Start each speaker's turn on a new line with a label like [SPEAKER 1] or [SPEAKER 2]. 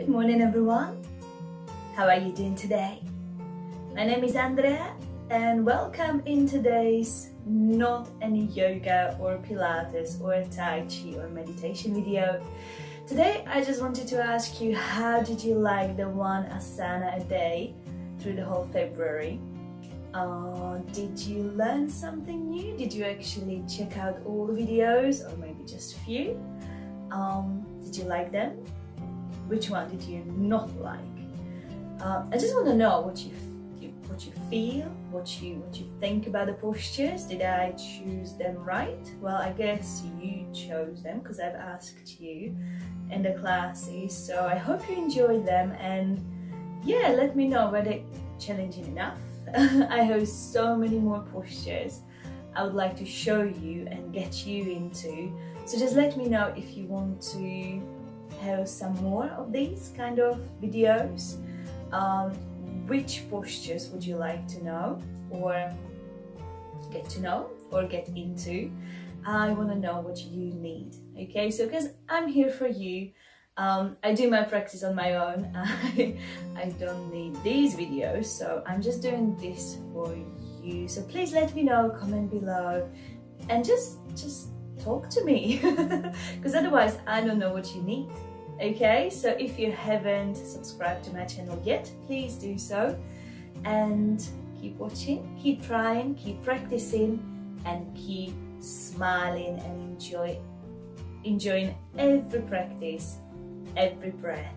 [SPEAKER 1] Good morning, everyone. How are you doing today? My name is Andrea, and welcome in today's not any yoga or Pilates or Tai Chi or meditation video. Today, I just wanted to ask you how did you like the one asana a day through the whole February? Uh, did you learn something new? Did you actually check out all the videos or maybe just a few? Um, did you like them? Which one did you not like? Uh, I just want to know what you, you what you feel, what you what you think about the postures. Did I choose them right? Well, I guess you chose them because I've asked you in the classes. So I hope you enjoyed them and yeah, let me know whether challenging enough I have so many more postures I would like to show you and get you into. So just let me know if you want to have some more of these kind of videos. Um, which postures would you like to know or get to know or get into? I want to know what you need. Okay, so because I'm here for you, um, I do my practice on my own. I, I don't need these videos, so I'm just doing this for you. So please let me know, comment below, and just just talk to me, because otherwise I don't know what you need. Okay, so if you haven't subscribed to my channel yet, please do so, and keep watching, keep trying, keep practicing, and keep smiling and enjoy enjoying every practice every breath